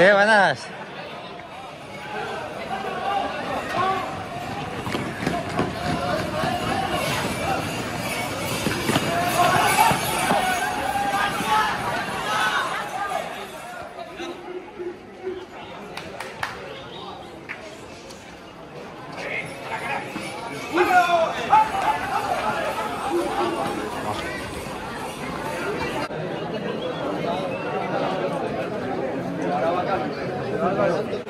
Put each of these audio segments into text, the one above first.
Eh, buenas. 頑張れ。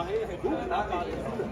Já re, re, re, re, re, re, re.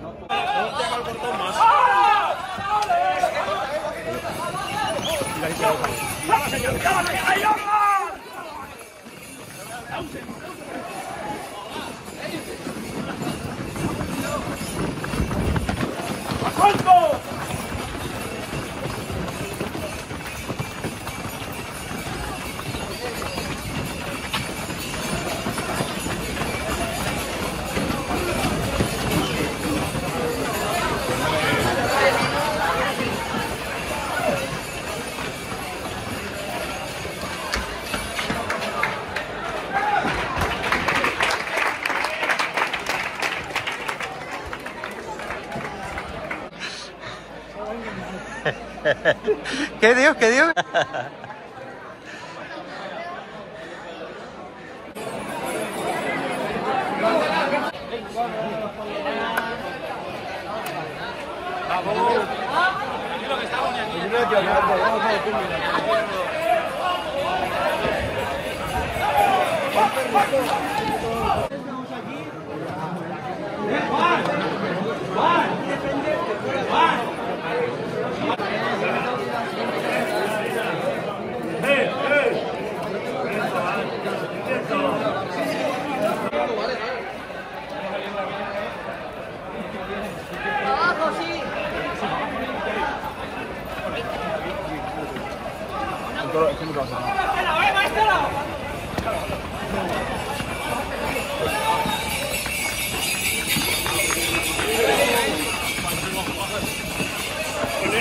¿Qué dios? ¿Qué dios? Pero, ¿cómo lo vas a hacer? ¡Maestro!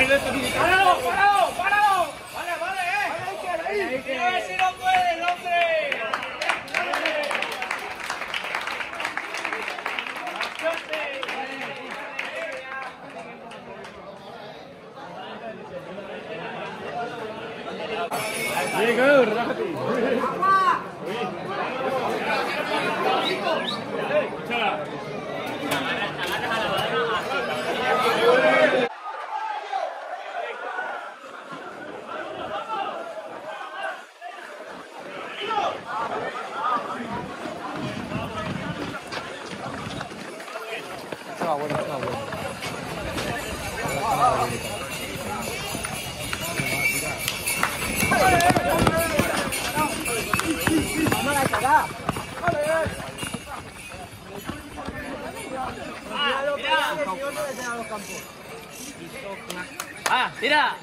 ¡Maestro! Ah,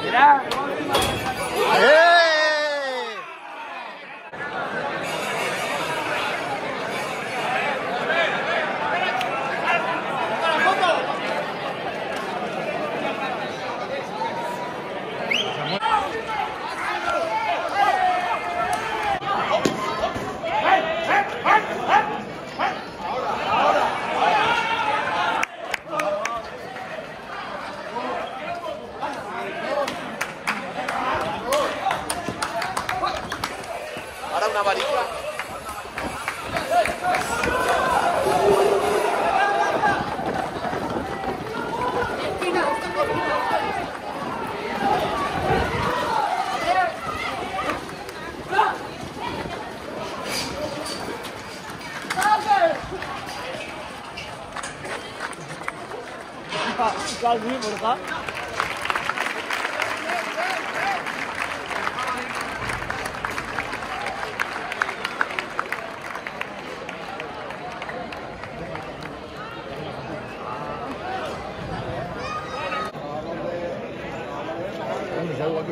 Tira. ¡Eh! 나 위에 모를까?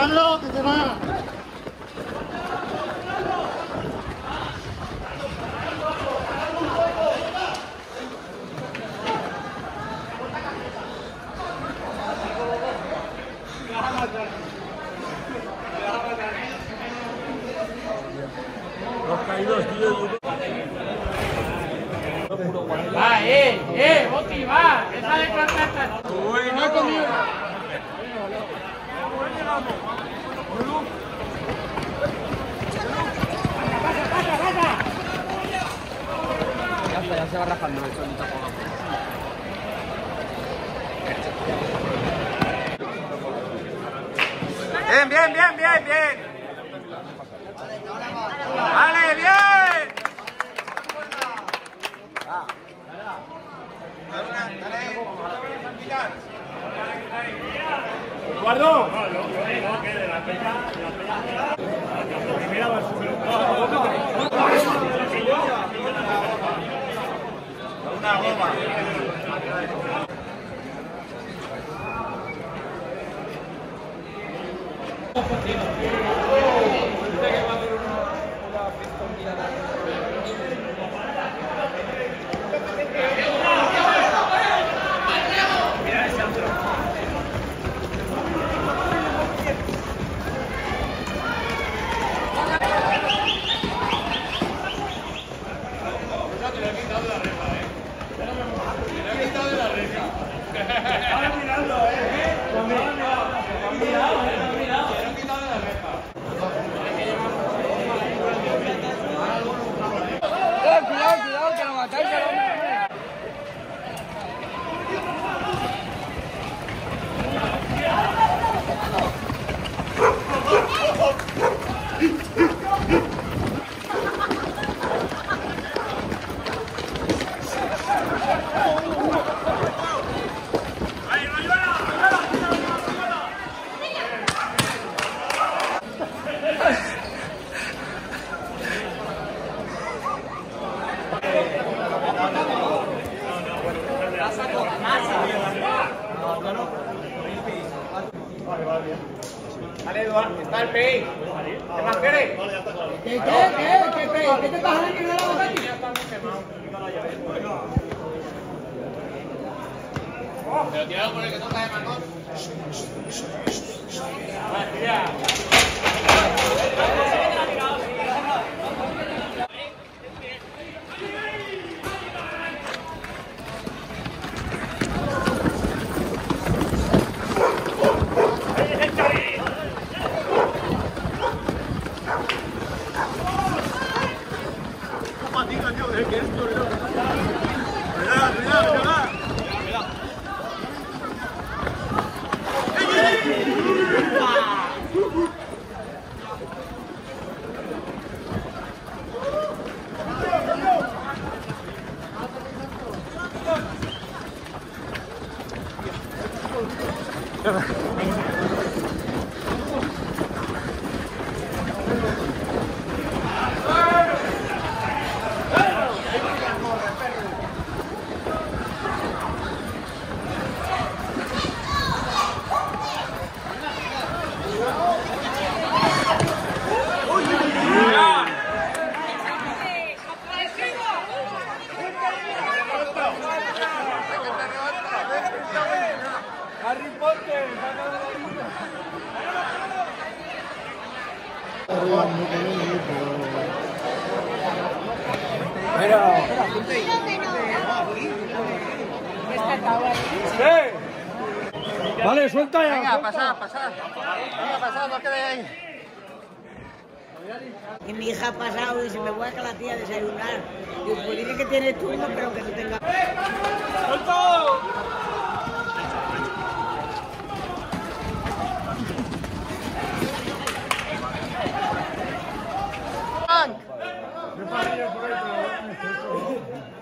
Agárralo, que te va. Va, eh, eh, Boti, va. Esa de cantar. Uy, no he comido. Ya está, ya se va rajando eso. Bien, Cuidado, ¿Qué te pasa en el primero de la Pero tirado por el que toca de Marcos. A ver, tira. Pero... Sí. Vale, suelta ya. Venga, pasad, pasad. Venga, pasad, no quedéis ahí. Y mi hija ha pasado y se me voy a la tía a desayunar. Digo, pues dile que tiene turno, pero que se tenga... ¡Suelta!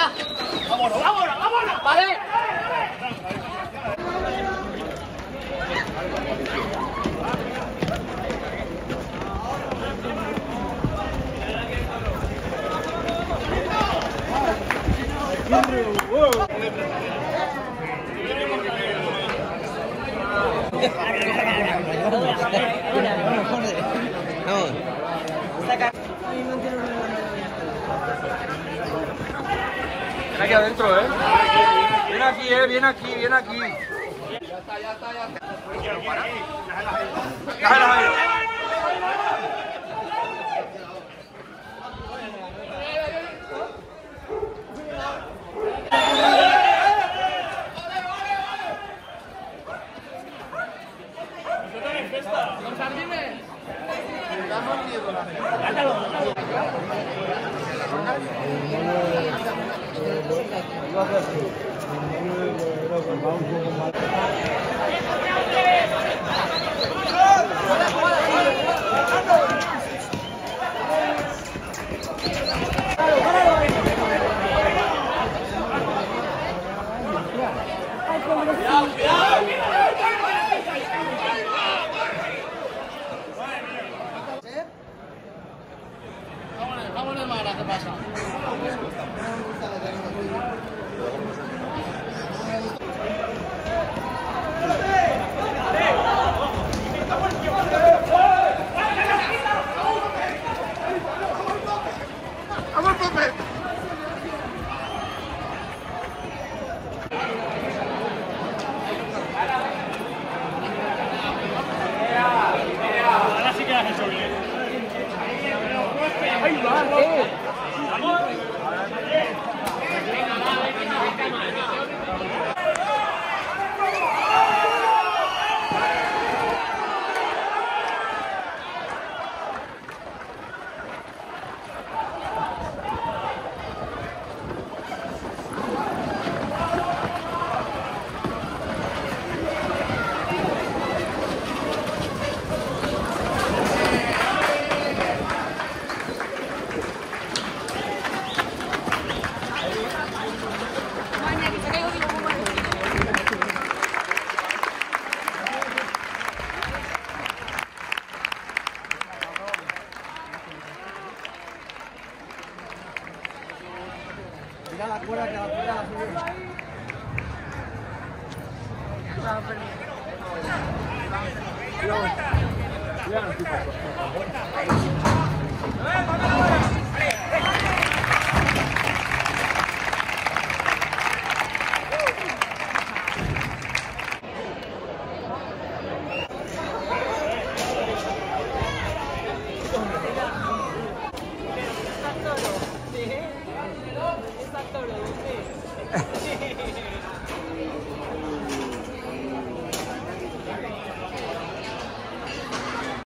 Vaya. Vámonos, vámonos, vámonos. Vale. Ven aquí adentro, ¿eh? Viene aquí, ¿eh? Viene aquí, viene aquí. Ya está, ya está, ya está. La cuerda la cuerda sube. ¡Eh,